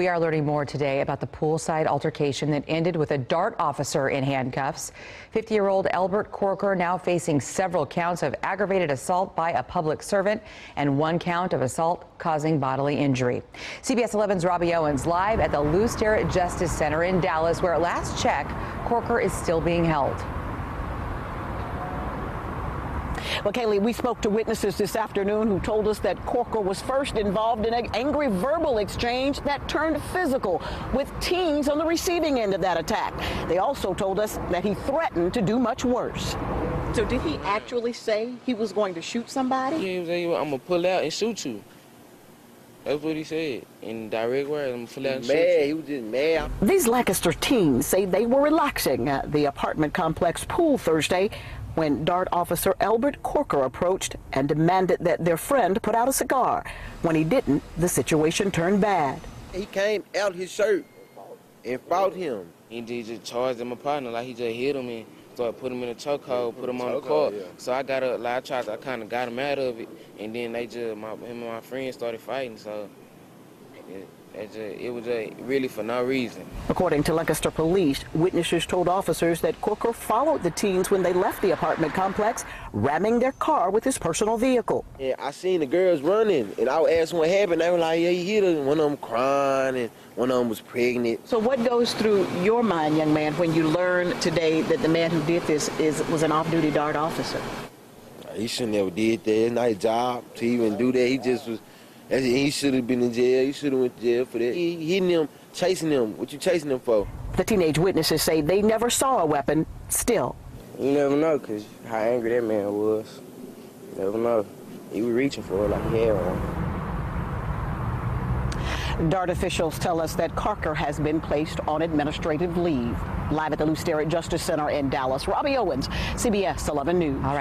We are learning more today about the poolside altercation that ended with a DART officer in handcuffs. 50 year old Albert Corker now facing several counts of aggravated assault by a public servant and one count of assault causing bodily injury. CBS 11's Robbie Owens live at the Lew Sterrett Justice Center in Dallas, where at last check, Corker is still being held. Well, Kaylee, we spoke to witnesses this afternoon who told us that Corker was first involved in an angry verbal exchange that turned physical with teens on the receiving end of that attack. They also told us that he threatened to do much worse. So did he actually say he was going to shoot somebody? Yeah, he was like, I'm gonna pull out and shoot you. That's what he said in direct words. I'm gonna pull out and shoot Mad, you. he was just mad. These Lancaster teens say they were relaxing at the apartment complex pool Thursday when DART officer Albert Corker approached and demanded that their friend put out a cigar. When he didn't, the situation turned bad. He came out his shirt and fought him. He just just charged him a partner, like he just hit him and started putting him in a chokehold, put him on the court. So I got a, like I tried, I kind of got him out of it, and then they just, my, him and my friend started fighting. So it, it, just, it was just really for no reason. According to Lancaster police, witnesses told officers that Corker followed the teens when they left the apartment complex, ramming their car with his personal vehicle. Yeah, I seen the girls running, and I asked what happened. They were like, yeah, he hit her. One of them crying, and one of them was pregnant. So what goes through your mind, young man, when you learn today that the man who did this is was an off-duty DART officer? He shouldn't have did that. It's not his job to even do that. He just was, he should have been in jail. He should have went to jail for that. He hitting them, chasing them. What you chasing them for? The teenage witnesses say they never saw a weapon. Still, You never know, cause how angry that man was. You never know. He was reaching for it like he had one. DART officials tell us that Corker has been placed on administrative leave. Live at the Lew Sterrett Justice Center in Dallas, Robbie Owens, CBS 11 News. All right.